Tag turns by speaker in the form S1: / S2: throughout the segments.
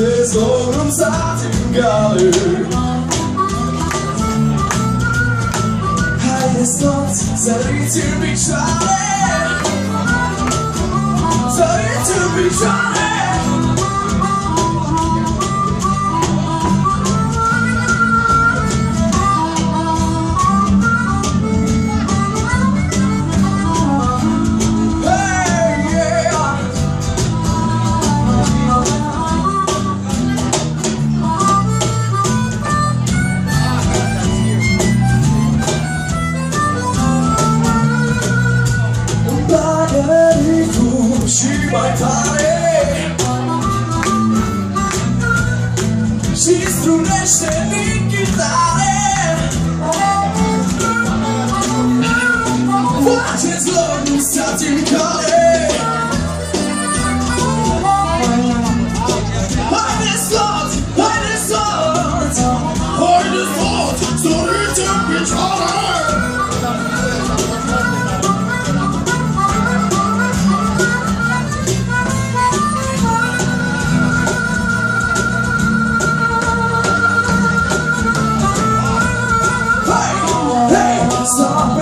S1: Face lågum satin galer Haydi snart Sorry to be trying Sorry to be trying tare Și strunește din chitare Faceți loc, nu stați în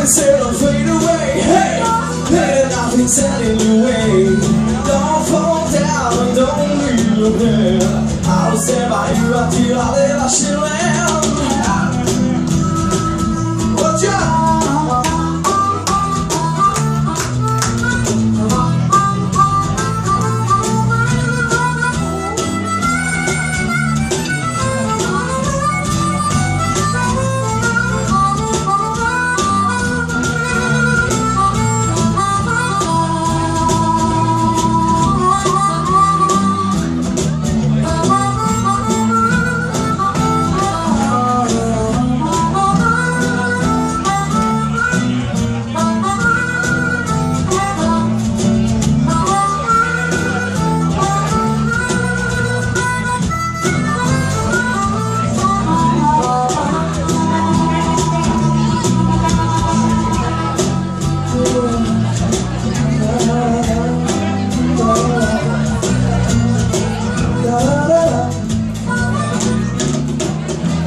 S1: sail and fade away. Hey, let nothing stand in your way. Don't fall down and don't leave your head. I will stand by you until I let our shit land.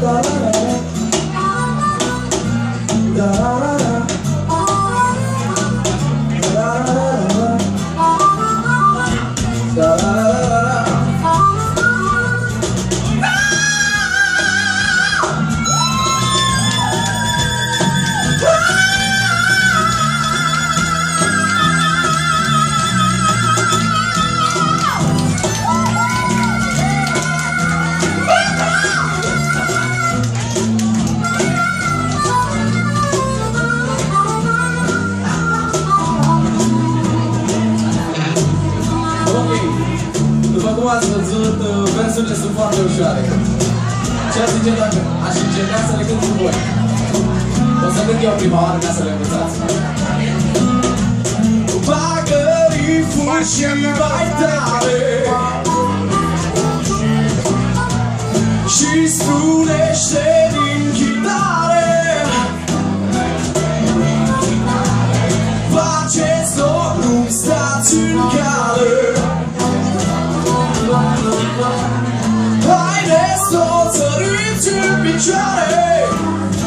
S1: Ok, cum ați văzut, versurile sunt foarte ușoare. Ce ar zice dacă aș încerca să le cânt cu voi? O să cânt eu prima oară ca să le învățați. Bagă riful și mai tare Și spunește солнце рыть печали.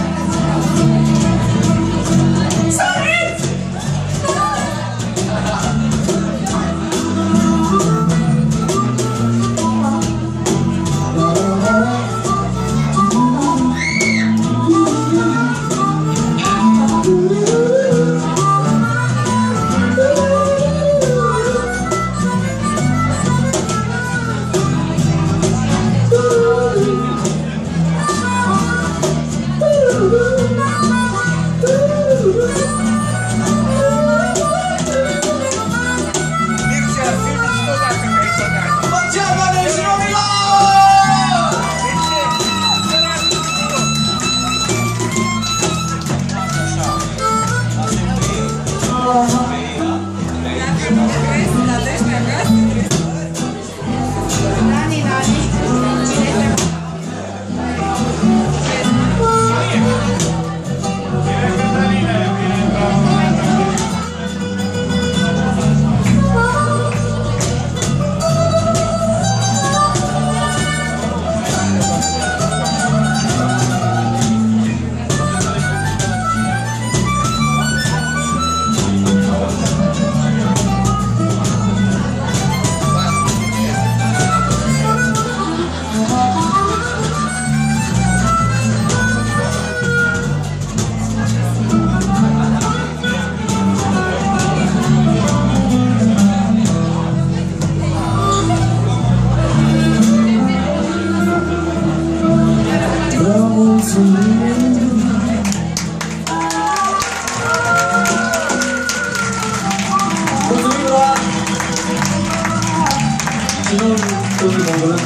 S1: 지금 저기 뭐는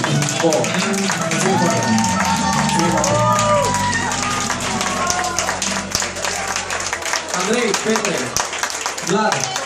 S1: 뭐 Andrei, Petre, Vlad.